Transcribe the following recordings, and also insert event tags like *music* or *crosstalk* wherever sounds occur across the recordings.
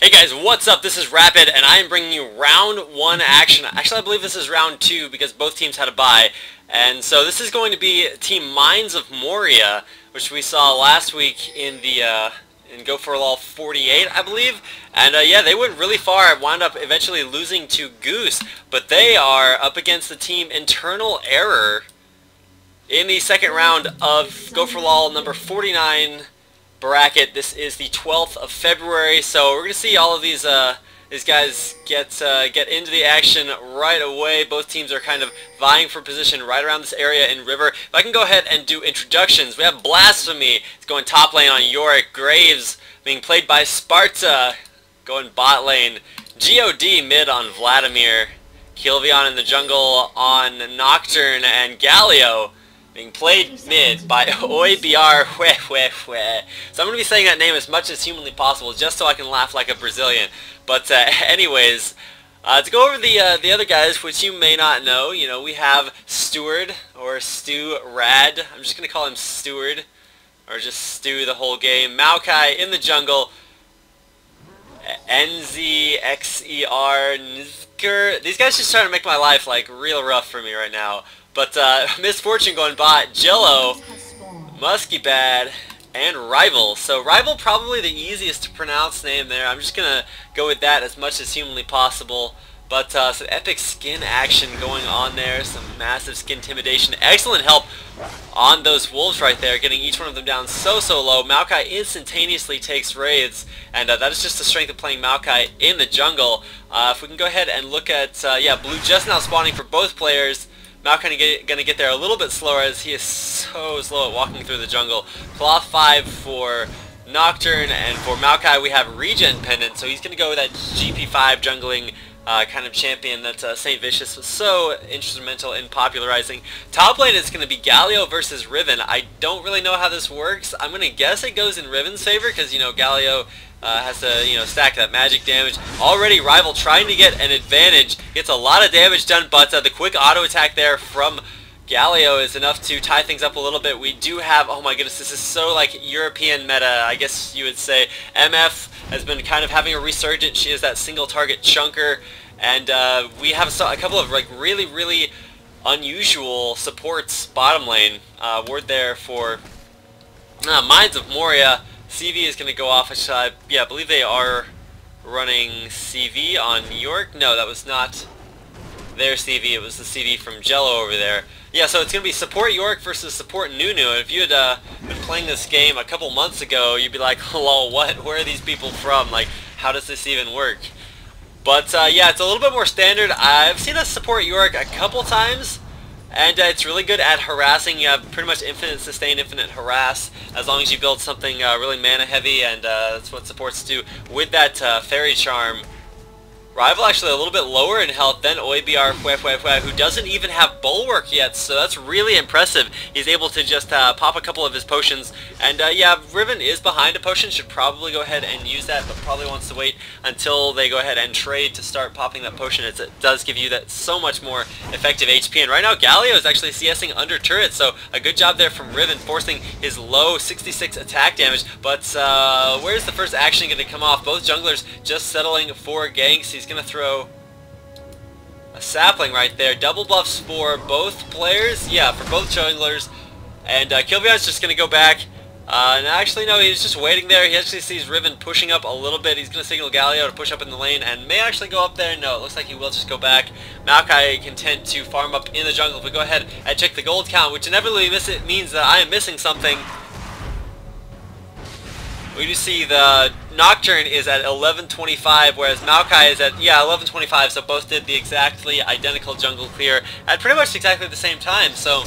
Hey guys, what's up? This is Rapid, and I am bringing you round one action. Actually, I believe this is round two because both teams had a bye. And so this is going to be Team Mines of Moria, which we saw last week in the uh, in Go4LoL 48, I believe. And uh, yeah, they went really far. I Wound up eventually losing to Goose, but they are up against the team Internal Error in the second round of Go4LoL number 49 bracket. This is the 12th of February, so we're going to see all of these uh, these guys get uh, get into the action right away. Both teams are kind of vying for position right around this area in River. If I can go ahead and do introductions, we have Blastphemy. It's going top lane on Yorick. Graves being played by Sparta going bot lane. God mid on Vladimir. Kilvion in the jungle on Nocturne and Galio being played mid by *laughs* Oi BR Hue Hue Hue. So I'm going to be saying that name as much as humanly possible just so I can laugh like a Brazilian. But uh, *laughs* anyways, uh, to go over the uh, the other guys, which you may not know, you know, we have Steward, or Stu Rad. I'm just going to call him Steward, or just Stu the whole game. Maokai in the jungle. N-Z-X-E-R, These guys just trying to make my life, like, real rough for me right now. But uh, *laughs* Miss Fortune going bot, Jello, Musky Bad, and Rival. So Rival probably the easiest to pronounce name there. I'm just going to go with that as much as humanly possible. But uh, some epic skin action going on there, some massive skin intimidation. Excellent help on those wolves right there, getting each one of them down so, so low. Maokai instantaneously takes wraiths, and uh, that is just the strength of playing Maokai in the jungle. Uh, if we can go ahead and look at, uh, yeah, Blue just now spawning for both players. Not going to get there a little bit slower as he is so slow at walking through the jungle. Cloth 5 for Nocturne, and for Maokai we have Regen Pendant, so he's going to go with that GP5 jungling uh, kind of champion that uh, St. Vicious was so instrumental in popularizing. Top lane is going to be Galio versus Riven. I don't really know how this works. I'm going to guess it goes in Riven's favor because, you know, Galio uh, has to, you know, stack that magic damage. Already Rival trying to get an advantage. Gets a lot of damage done, but uh, the quick auto attack there from Galio is enough to tie things up a little bit. We do have, oh my goodness, this is so like European meta, I guess you would say. MF has been kind of having a resurgence. She is that single target chunker. And uh, we have a, couple of like really, really unusual supports bottom lane. Uh, word there for uh, Mines of Moria. CV is going to go off. I, yeah, I believe they are running CV on Yorick. No, that was not their CV. It was the CV from Jello over there. Yeah, so it's going to be support Yorick versus support Nunu. If you had uh, been playing this game a couple months ago, you'd be like, *laughs* hello, what? Where are these people from? Like, how does this even work? But uh, yeah, it's a little bit more standard. I've seen us support Yorick a couple times. And uh, it's really good at harassing. You have pretty much infinite sustain, infinite harass, as long as you build something uh, really mana heavy, and uh, that's what supports do. With that uh, Fairy Charm, Rival actually a little bit lower in health than Oi BR who doesn't even have Bulwark yet, so that's really impressive. He's able to just uh, pop a couple of his potions, and uh, yeah, Riven is behind a potion, should probably go ahead and use that, but probably wants to wait until they go ahead and trade to start popping that potion. It's, it does give you that so much more effective HP, and right now Galio is actually CSing under turret, so a good job there from Riven, forcing his low 66 attack damage, but uh, where's the first action going to come off? Both junglers just settling for ganks. He's going to throw a sapling right there. Double buffs for both players. Yeah, for both junglers. And uh, Kilvion's just going to go back. Uh, and actually, no, he's just waiting there. He actually sees Riven pushing up a little bit. He's going to signal Galio to push up in the lane and may actually go up there. No, it looks like he will just go back. Maokai content to farm up in the jungle. But go ahead and check the gold count, which inevitably it means that I am missing something. We do see the Nocturne is at 1125, whereas Maokai is at, yeah, 1125, so both did the exactly identical jungle clear at pretty much exactly the same time, so...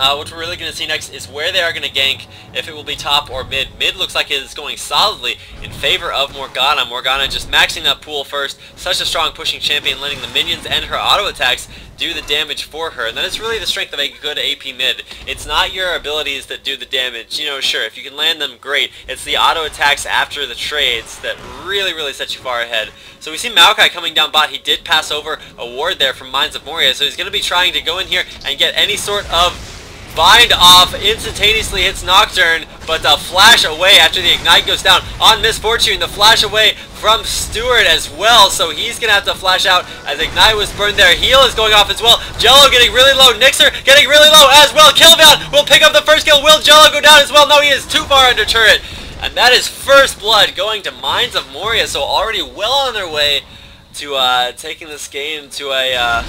Uh, what we're really going to see next is where they are going to gank, if it will be top or mid. Mid looks like it is going solidly in favor of Morgana. Morgana just maxing that pool first. Such a strong pushing champion, letting the minions and her auto attacks do the damage for her. And that is really the strength of a good AP mid. It's not your abilities that do the damage. You know, sure, if you can land them, great. It's the auto attacks after the trades that really, really set you far ahead. So we see Maokai coming down bot. He did pass over a ward there from Mines of Moria, so he's going to be trying to go in here and get any sort of Bind off instantaneously hits Nocturne, but the flash away after the Ignite goes down on Miss Fortune, The flash away from Stewart as well, so he's going to have to flash out as Ignite was burned there. Heal is going off as well. Jello getting really low. Nixer getting really low as well. Kilvion will pick up the first kill. Will Jello go down as well? No, he is too far under turret. And that is first blood going to Mines of Moria, so already well on their way to uh, taking this game to a uh,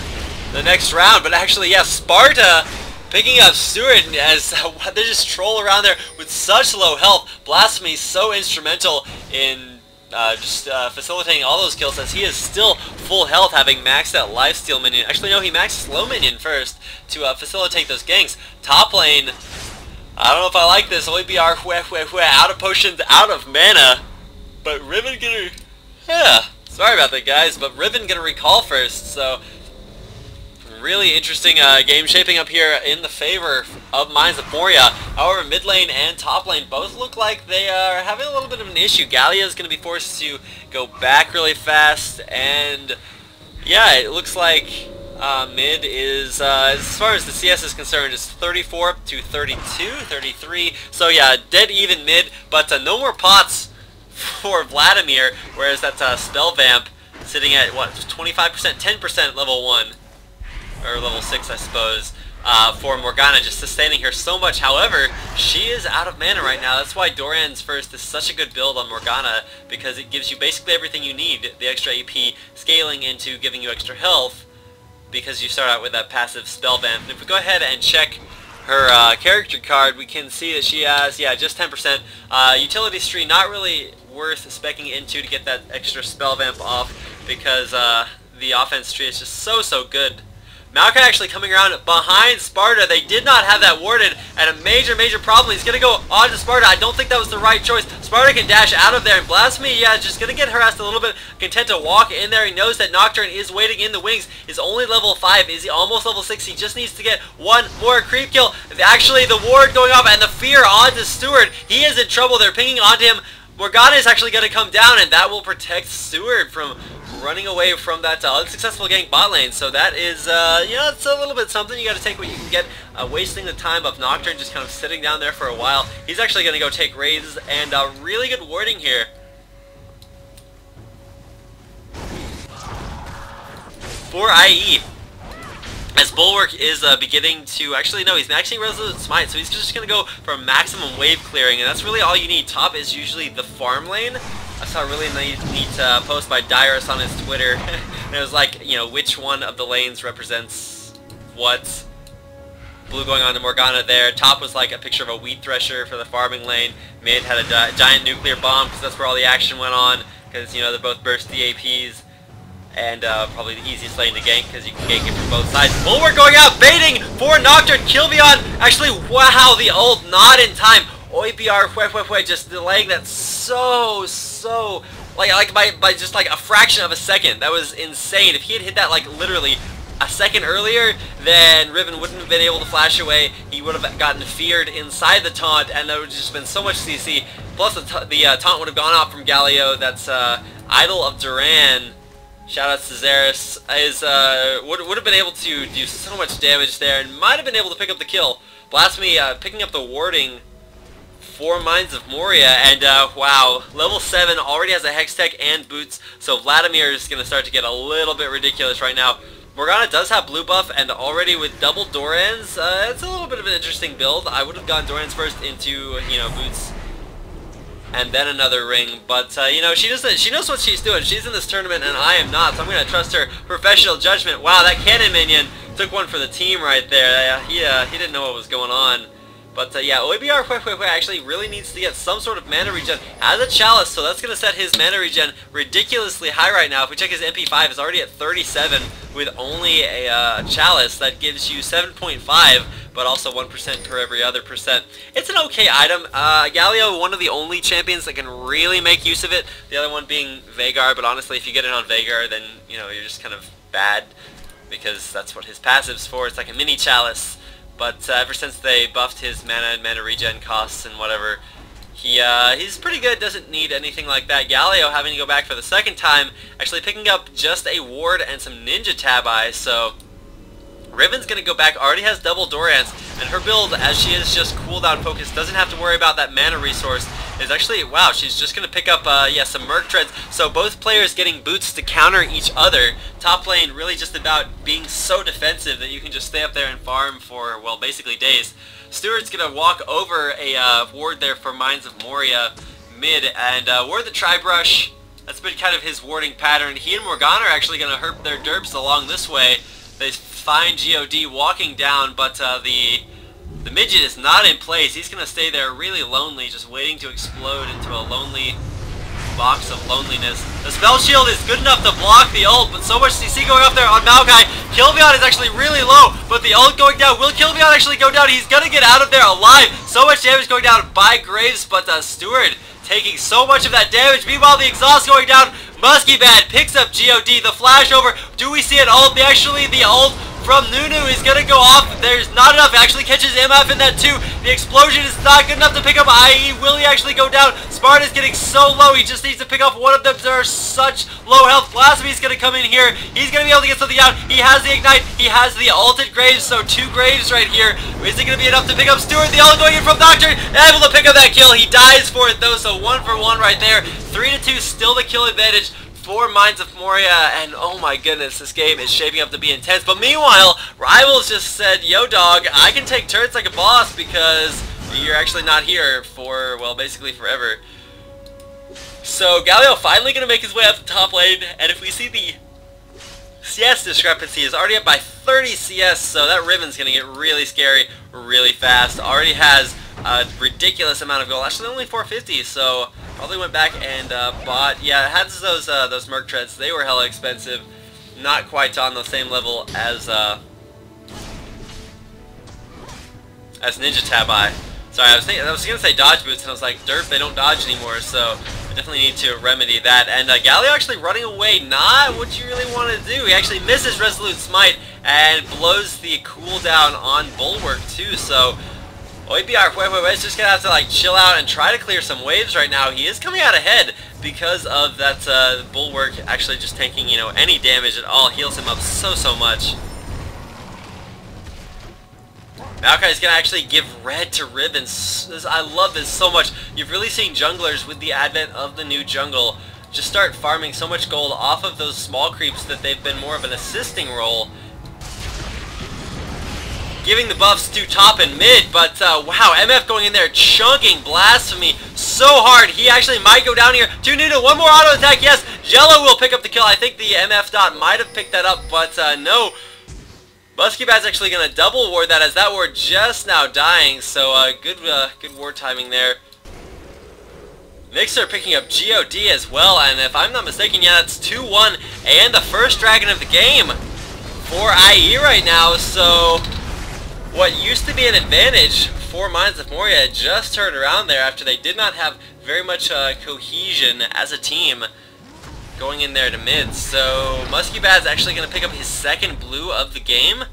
the next round. But actually, yeah, Sparta picking up Stewart as *laughs* they just troll around there with such low health. Blastphemy so instrumental in uh, just uh, facilitating all those kills as he is still full health having maxed that lifesteal minion. Actually no, he maxed slow minion first to uh, facilitate those ganks. Top lane, I don't know if I like this. OBR hue, hue, hue, out of potions, out of mana. But Riven gonna... Yeah, sorry about that guys, but Riven gonna recall first, so really interesting uh, game shaping up here in the favor of Mines of Moria. However, mid lane and top lane both look like they are having a little bit of an issue. Galio is going to be forced to go back really fast, and yeah, it looks like uh, mid is, uh, as far as the CS is concerned, is 34 to 32, 33. So yeah, dead even mid, but uh, no more pots *laughs* for Vladimir, whereas that's uh, Spell Vamp sitting at, what, 25%, 10% level 1 or level 6 I suppose, uh, for Morgana just sustaining her so much. However, she is out of mana right now. That's why Doran's First is such a good build on Morgana, because it gives you basically everything you need. The extra AP scaling into giving you extra health, because you start out with that passive spell vamp. And if we go ahead and check her uh, character card, we can see that she has, yeah, just 10%. Uh, utility tree, not really worth specking into to get that extra spell vamp off, because uh, the offense tree is just so, so good. Maokai actually coming around behind Sparta. They did not have that warded, and a major, major problem. He's going to go on to Sparta. I don't think that was the right choice. Sparta can dash out of there, and Blastphemy, yeah, just going to get harassed a little bit. Content to walk in there. He knows that Nocturne is waiting in the wings. Is only level 5. Is he almost level 6? He just needs to get one more creep kill. Actually, the ward going off, and the fear onto Stewart. He is in trouble. They're pinging onto him. Morgana is actually going to come down, and that will protect Stewart from running away from that uh, unsuccessful gank bot lane. So that is, uh, you know, it's a little bit something. You got to take what you can get. Uh, wasting the time of Nocturne just kind of sitting down there for a while. He's actually going to go take wraiths and uh, really good warding here. For IE, as Bulwark is uh, beginning to, actually no, he's maxing Resolute Smite, so he's just going to go for maximum wave clearing, and that's really all you need. Top is usually the farm lane, I saw a really neat, uh, post by Dyrus on his Twitter, *laughs* and it was like, you know, which one of the lanes represents what. Blue going on to Morgana there. Top was like a picture of a wheat thresher for the farming lane. Mid had a giant nuclear bomb because that's where all the action went on, because, you know, they're both burst APs. And uh, probably the easiest lane to gank because you can gank it from both sides. Bulwark going out, baiting for Nocturne. Kilvion, actually, wow, the old not in time. OEBR, hue, hue, hue, just delaying that so, so, like, like by, by just like a fraction of a second. That was insane. If he had hit that like literally a second earlier, then Riven wouldn't have been able to flash away. He would have gotten feared inside the taunt, and there would have just been so much CC. Plus, the, the uh, taunt would have gone off from Galio. That's uh, Idol of Durand. Shout out to Zeris. Is uh, would would have been able to do so much damage there, and might have been able to pick up the kill. Blastphemy uh, picking up the warding for Mines of Moria, and uh, wow, level 7 already has a Hex Tech and boots, so Vladimir is going to start to get a little bit ridiculous right now. Morgana does have blue buff, and already with double Dorans, uh, it's a little bit of an interesting build. I would have gone Dorans first into, you know, boots and then another ring. But, uh, you know, she doesn't, she knows what she's doing. She's in this tournament, and I am not, so I'm going to trust her professional judgment. Wow, that cannon minion took one for the team right there. Uh, he, uh, he didn't know what was going on. But uh, yeah, OBR Hue, Hue, actually really needs to get some sort of mana regen. Has a Chalice, so that's going to set his mana regen ridiculously high right now. If we check his MP5, it's already at 37 with only a uh, Chalice. That gives you 7.5, but also 1% per every other percent. It's an okay item. Uh, Galio, one of the only champions that can really make use of it. The other one being Veigar, but honestly, if you get it on Veigar, then, you know, you're just kind of bad because that's what his passive's for. It's like a mini Chalice. But uh, ever since they buffed his mana and mana regen costs and whatever, he uh, he's pretty good, doesn't need anything like that. Galio having to go back for the second time, actually picking up just a ward and some ninja Tabis, so Riven's going to go back, already has double Dorans, and her build, as she is just cooldown focused, doesn't have to worry about that mana resource, is actually, wow, she's just going to pick up, uh, yeah, some Merc Treads, so both players getting boots to counter each other. Top lane really just about being so defensive that you can just stay up there and farm for, well, basically days. Stewart's going to walk over a uh, ward there for Mines of Moria mid, and uh, Ward the Tri-Brush, that's been kind of his warding pattern. He and Morgana are actually going to herp their derps along this way. They find God walking down, but uh, the the midget is not in place. He's going to stay there really lonely, just waiting to explode into a lonely box of loneliness. The spell shield is good enough to block the ult, but so much CC going up there on Maokai. Kilvion is actually really low, but the ult going down. Will Kilvion actually go down? He's going to get out of there alive. So much damage going down by Graves, but uh, Stewart taking so much of that damage. Meanwhile, the exhaust going down. Musky Bad picks up God. The flash over. Do we see an ult? Oh, actually, the ult from Nunu is going to go off. There's not enough. Actually catches MF in that too. The explosion is not good enough to pick up IE. Will he actually go down? Smart is getting so low. He just needs to pick up one of them. They're such low health. Blastphemy's going to come in here. He's going to be able to get something out. He has the Ignite. He has the ulted Graves. So two Graves right here. Is it going to be enough to pick up Stewart? The ult going in from Doctor. Able to pick up that kill. He dies for it though. So one for one right there. Three to two. Still the kill advantage for Mines of Moria, and oh my goodness, this game is shaping up to be intense. But meanwhile, Rivals just said, yo dog, I can take turrets like a boss because you're actually not here for, well, basically forever. So Galio finally going to make his way up the top lane, and if we see the CS discrepancy is already up by 30 CS, so that Riven's going to get really scary really fast. Already has a ridiculous amount of gold. Actually, only 450, so probably went back and uh, bought. Yeah, it has those uh, those Merc Treads. They were hella expensive. Not quite on the same level as uh, as Ninja Tabi. Sorry, I was thinking, I was gonna say dodge boots, and I was like, derp, they don't dodge anymore. So I definitely need to remedy that. And uh, Galio actually running away, not what you really want to do. He actually misses Resolute Smite and blows the cooldown on Bulwark too. So OBR Huehue is just going to have to like chill out and try to clear some waves right now. He is coming out ahead because of that uh, Bulwark actually just taking, you know, any damage at all. Heals him up so, so much. Maokai is going to actually give red to Ribbons. I love this so much. You've really seen junglers with the advent of the new jungle just start farming so much gold off of those small creeps that they've been more of an assisting role giving the buffs to top and mid, but uh, wow, MF going in there chunking Blastphemy so hard. He actually might go down here. Two Nunu, one more auto attack, yes. Jello will pick up the kill. I think the MF dot might have picked that up, but uh, no. Musky Bad's actually going to double ward that as that ward just now dying, so uh, good uh, good ward timing there. Mixer picking up God as well, and if I'm not mistaken, yeah, that's 2-1, and the first dragon of the game for IE right now, so what used to be an advantage for Mines of Moria just turned around there after they did not have very much uh, cohesion as a team going in there to mid. So Musky Bad's actually going to pick up his second blue of the game.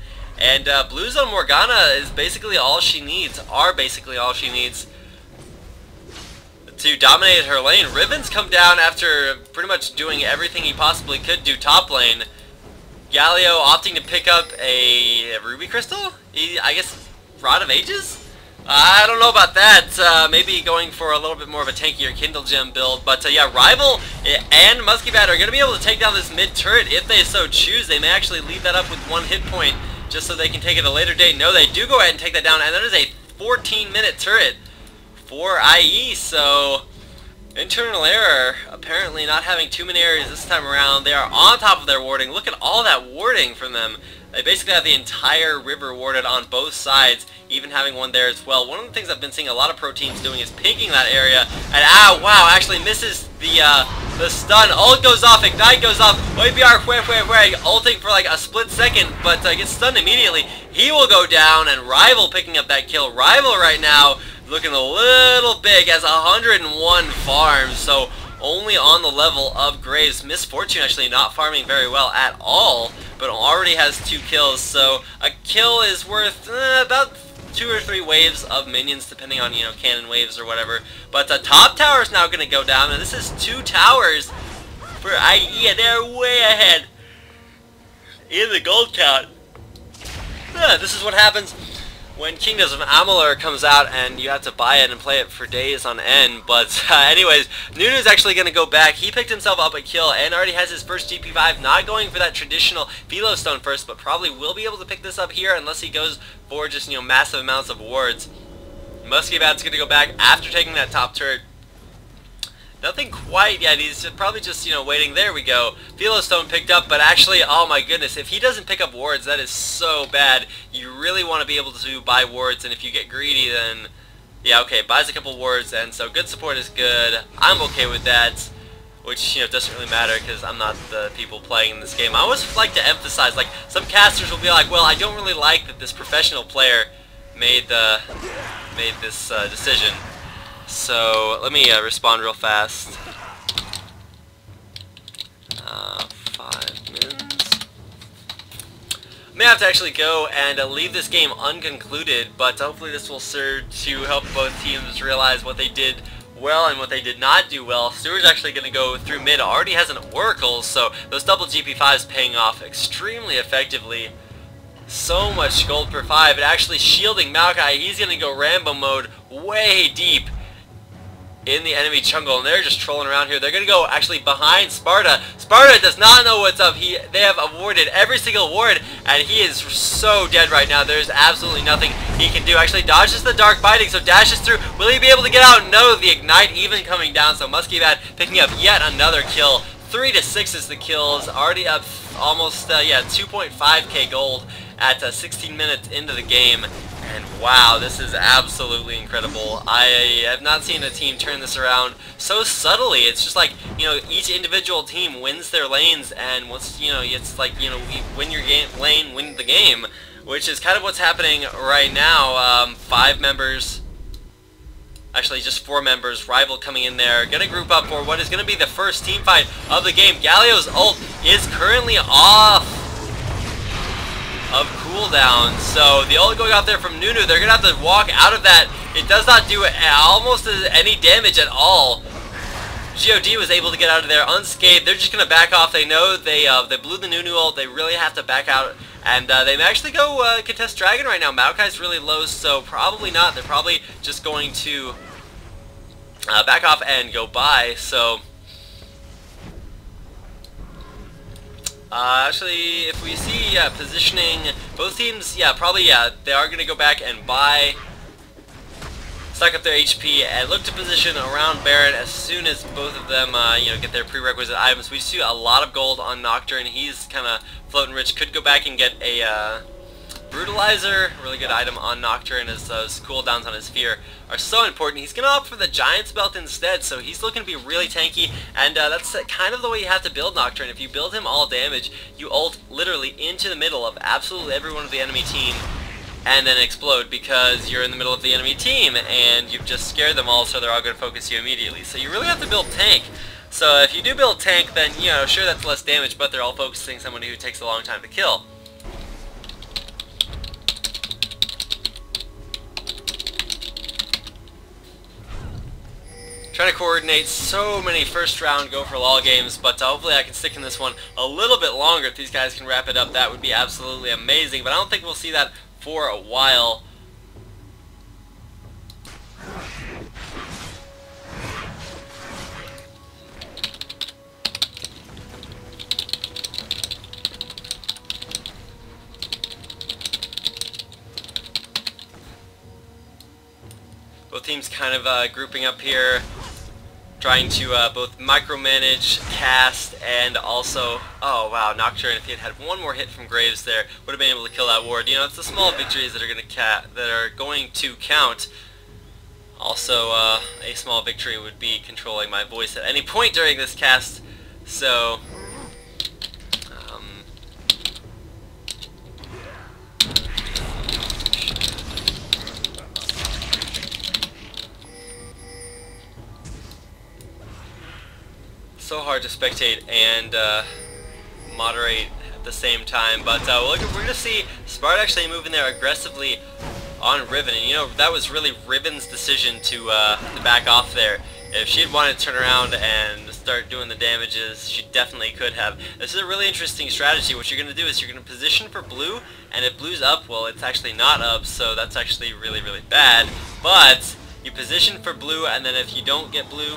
And uh, blues on Morgana is basically all she needs, are basically all she needs to dominate her lane. Ribbons come down after pretty much doing everything he possibly could do top lane. Galio opting to pick up a Ruby Crystal? He, I guess Rod of Ages? I don't know about that. Uh, maybe going for a little bit more of a tankier Kindle Gem build. But uh, yeah, Rival and Musky Bat are going to be able to take down this mid turret if they so choose. They may actually leave that up with one hit point just so they can take it a later date. No, they do go ahead and take that down. And that is a 14 minute turret for IE. So Internal error, apparently not having too many areas this time around. They are on top of their warding. Look at all that warding from them. They basically have the entire river warded on both sides, even having one there as well. One of the things I've been seeing a lot of pro teams doing is pinking that area. And ah, wow, actually misses the uh, the stun. Ult goes off, Ignite goes off. OBR, where, where, where, ulting for like a split second, but uh, gets stunned immediately. He will go down, and Rival picking up that kill. Rival right now looking a little big as 101 farms, so only on the level of Graves. Miss Fortune actually not farming very well at all, but already has two kills, so a kill is worth eh, about two or three waves of minions, depending on, you know, cannon waves or whatever. But the top tower is now going to go down, and this is two towers for IE, and they're way ahead in the gold count. Yeah, this is what happens when Kingdoms of Amalur comes out and you have to buy it and play it for days on end. But *laughs* uh, anyways, Nunu's actually going to go back. He picked himself up a kill and already has his first GP5. Not going for that traditional Philo Stone first, but probably will be able to pick this up here unless he goes for just, you know, massive amounts of wards. Muskie Bat's going to go back after taking that top turret. Nothing quite yet. He's probably just, you know, waiting. There we go. Stone picked up, but actually, oh my goodness, if he doesn't pick up wards, that is so bad. You really want to be able to buy wards, and if you get greedy, then... Yeah, okay, buys a couple wards, and so good support is good. I'm okay with that, which, you know, doesn't really matter because I'm not the people playing in this game. I always like to emphasize, like, some casters will be like, well, I don't really like that this professional player made the made this uh, decision. So let me uh, respond real fast. Uh, five minutes. May have to actually go and uh, leave this game unconcluded, but hopefully this will serve to help both teams realize what they did well and what they did not do well. Stewart's actually going to go through mid. Already has an Oracle, so those double GP5s paying off extremely effectively. So much gold per 5. And actually shielding Maokai, he's going to go Rambo mode way deep in the enemy jungle, and they're just trolling around here. They're going to go actually behind Sparta. Sparta does not know what's up. He They have awarded every single ward, and he is so dead right now. There's absolutely nothing he can do. Actually, dodges the Dark Binding, so dashes through. Will he be able to get out? No, the Ignite even coming down, so Muskie Bat picking up yet another kill. 3 to 6 is the kills, already up almost, uh, yeah, 2.5k gold at uh, 16 minutes into the game. And wow, this is absolutely incredible. I have not seen a team turn this around so subtly. It's just like, you know, each individual team wins their lanes and once, you know, it's like, you know, win your game, lane, win the game, which is kind of what's happening right now. Um, five members, actually just four members, Rival coming in there, to group up for what is to be the first team fight of the game. Galio's ult is currently off of cooldown. So the ult going out there from Nunu, they're going to have to walk out of that. It does not do almost any damage at all. God was able to get out of there unscathed. They're just going to back off. They know they uh, they blew the Nunu ult. They really have to back out. And uh, they may actually go uh, contest Dragon right now. Maokai's really low, so probably not. They're probably just going to uh, back off and go by. So Uh, actually, if we see yeah, positioning, both teams, yeah, probably, yeah, they are going to go back and buy, stack up their HP, and look to position around Baron as soon as both of them, uh, you know, get their prerequisite items. We see a lot of gold on Nocturne. He's kind of floating rich. Could go back and get a, uh, Brutalizer, really good item on Nocturne as those cooldowns on his fear are so important. He's going to opt for the Giant's Belt instead, so he's looking to be really tanky, and uh, that's kind of the way you have to build Nocturne. If you build him all damage, you ult literally into the middle of absolutely everyone of the enemy team, and then explode because you're in the middle of the enemy team, and you've just scared them all, so they're all going to focus you immediately. So you really have to build tank. So if you do build tank, then, you know, sure that's less damage, but they're all focusing somebody who takes a long time to kill. Trying to coordinate so many first round Go4LoL games, but uh, hopefully I can stick in this one a little bit longer. If these guys can wrap it up, that would be absolutely amazing, but I don't think we'll see that for a while. Both teams kind of uh, grouping up here trying to uh, both micromanage, cast, and also, oh wow, Nocturne, if he had had one more hit from Graves there, would have been able to kill that ward. You know, it's the small victories that are going to that are going to count. Also, uh, a small victory would be controlling my voice at any point during this cast, so so hard to spectate and uh, moderate at the same time. But uh, we're going to see Sparta actually moving there aggressively on Riven. And you know, that was really Riven's decision to, uh, to back off there. If she had wanted to turn around and start doing the damages. She definitely could have. This is a really interesting strategy. What you're going to do is you're going to position for blue, and if blue's up, well, it's actually not up, so that's actually really, really bad. But you position for blue, and then if you don't get blue,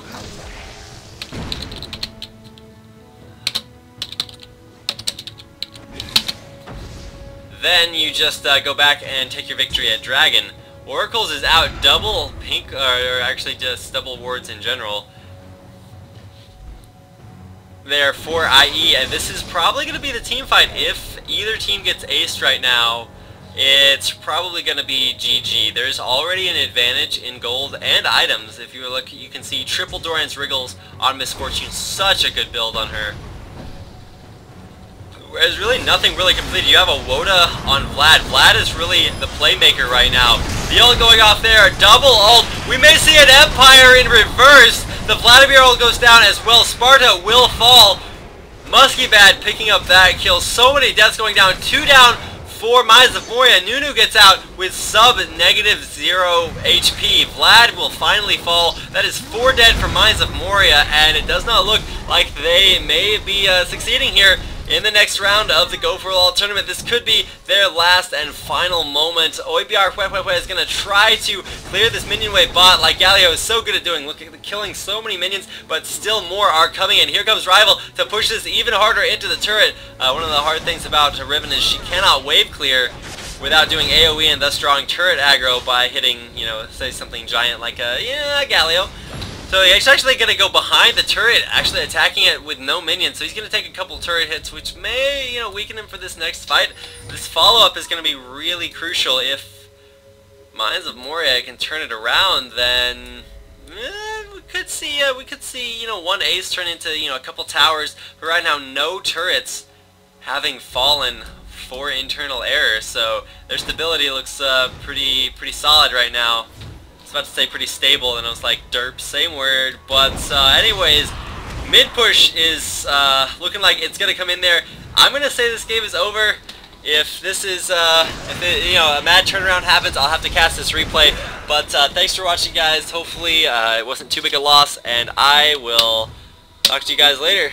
then you just uh, go back and take your victory at Dragon. Oracles is out double pink, or actually just double wards in general. They're for IE, and this is probably going to be the team fight. If either team gets aced right now, it's probably going to be GG. There's already an advantage in gold and items. If you look, you can see triple Doran's Wriggles on Miss Fortune. Such a good build on her. There's really nothing really completed. You have a WotA on Vlad. Vlad is really the playmaker right now. The ult going off there, double ult. We may see an Empire in reverse. The Vladimir ult goes down as well. Sparta will fall. Musky Bad picking up that kill. So many deaths going down. Two down for Mines of Moria. Nunu gets out with sub negative zero HP. Vlad will finally fall. That is four dead for Mines of Moria, and it does not look like they may be uh, succeeding here in the next round of the Go4LoL tournament. This could be their last and final moment. OEBR Huehue is going to try to clear this minion wave bot like Galio is so good at doing. Look at killing so many minions, but still more are coming in. Here comes Rival to push this even harder into the turret. Uh, one of the hard things about Riven is she cannot wave clear without doing AoE and thus drawing turret aggro by hitting, you know, say something giant like a, yeah, Galio. So he's actually going to go behind the turret, actually attacking it with no minions. So he's going to take a couple turret hits, which may, you know, weaken him for this next fight. This follow-up is going to be really crucial. If Mines of Moria can turn it around, then eh, we could see, uh, we could see, you know, one ace turn into, you know, a couple towers. But right now, no turrets having fallen for internal error. So their stability looks uh, pretty, pretty solid right now was about to say pretty stable, and I was like, derp, same word. But uh, anyways, mid push is uh, looking like it's gonna come in there. I'm gonna say this game is over. If this is, uh, if it, you know, a mad turnaround happens, I'll have to cast this replay. But uh, thanks for watching, guys. Hopefully, uh, it wasn't too big a loss, and I will talk to you guys later.